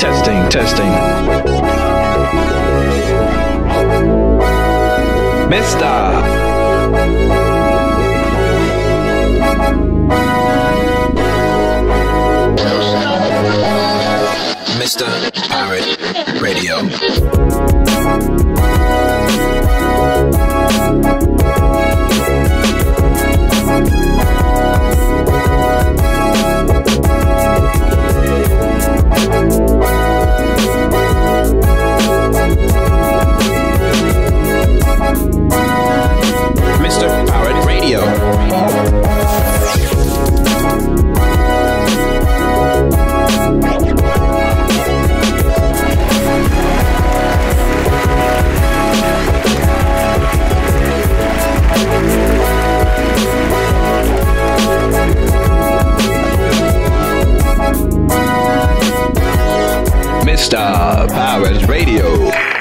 Testing, testing. Mister. Mr. Pirate Radio. Mr. Pirate Radio.